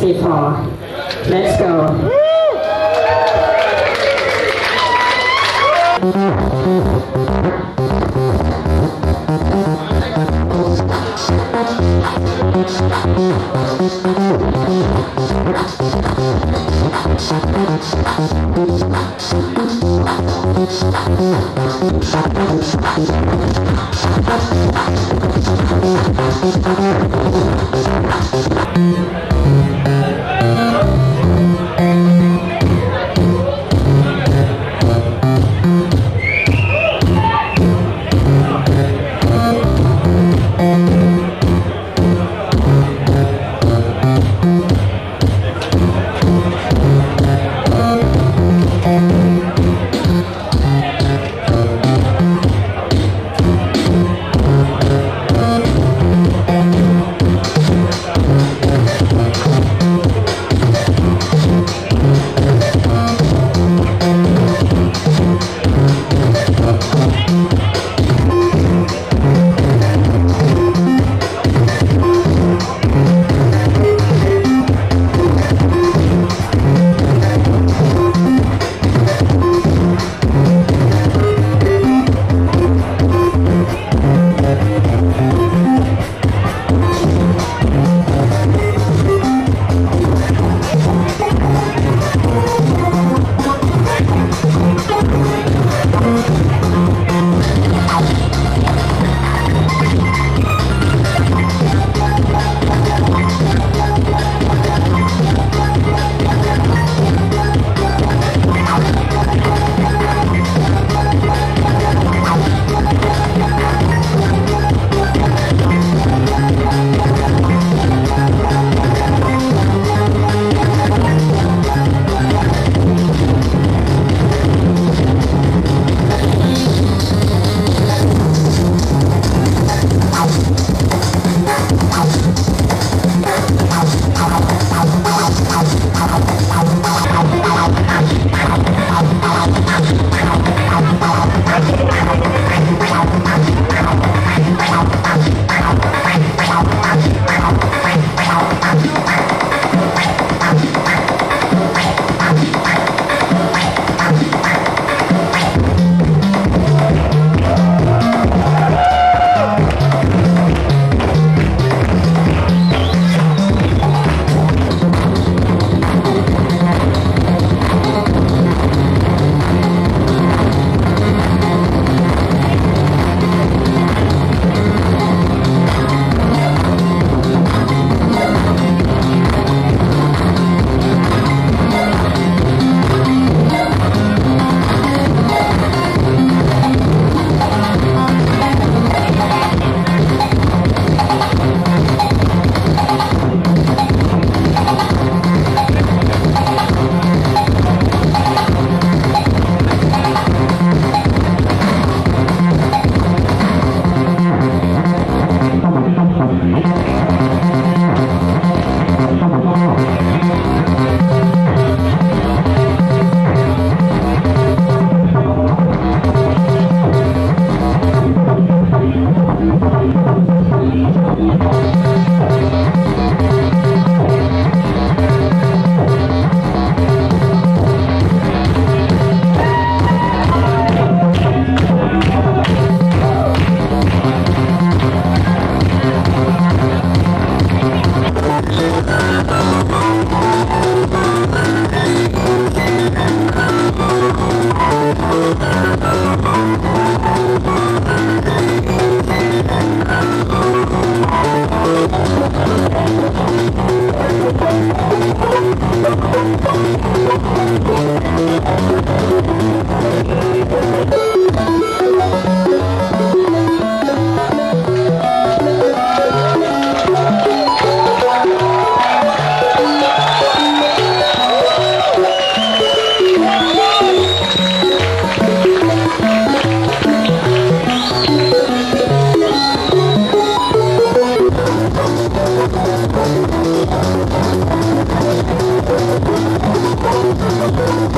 64. Let's go.